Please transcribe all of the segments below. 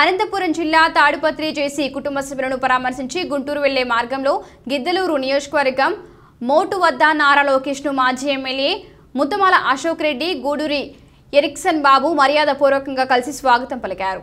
అనంతపురం జిల్లా తాడుపత్రి చేసి కుటుంబ సభ్యులను పరామర్శించి గుంటూరు వెళ్ళే మార్గంలో గిద్దలూరు నియోజకవర్గం మోటు వద్ద నారా లోకేష్ను మాజీ ఎమ్మెల్యే ముత్తమాల అశోక్ రెడ్డి గూడూరి ఎరిక్సన్ బాబు మర్యాదపూర్వకంగా కలిసి స్వాగతం పలికారు.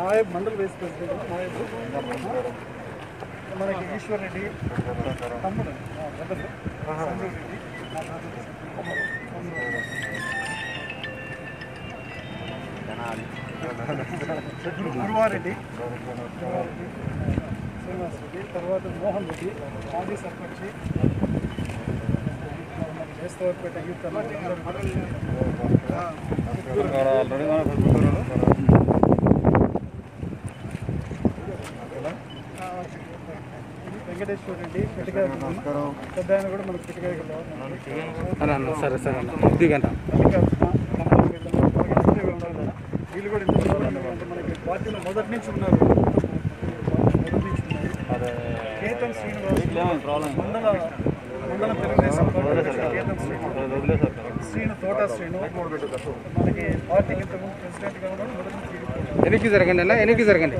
నాయబ్ మండల్ వైస్ ప్రెసిడెంట్ నాయబ్. మనకి ఈశ్వర్ రెడ్డి తమ్ముడు. సంజయ్ రెడ్డి గురువారెడ్డి శ్రీనివాస్ రెడ్డి. తర్వాత మోహన్ రెడ్డి. మాజీ సర్పంచ్. వేస్తవరపేట యూత్ వెంకటేశ్వర రెడ్డి పెట్టుగా నమస్కారం పెద్ద ఆయన కూడా మనకు పెట్టుగా అన్న సరే సరే అన్న. దిగంట వీళ్ళు కూడా ఇంత దూరం అంటే మనకి పార్టీలో మొదటి నుంచి ఉన్నారు. మొదటి నుంచి ఉన్నారు కేతం శ్రీనివాస్ మండల మండల తెలుగుదేశం పార్టీ అధ్యక్షుడు కేతం శ్రీను శ్రీను తోట శ్రీను. మనకి పార్టీకి ఇంతకుముందు ప్రెసిడెంట్గా ఉన్నాడు మొదటి నుంచి వెనక్కి జరగండి అన్న వెనక్కి జరగండి.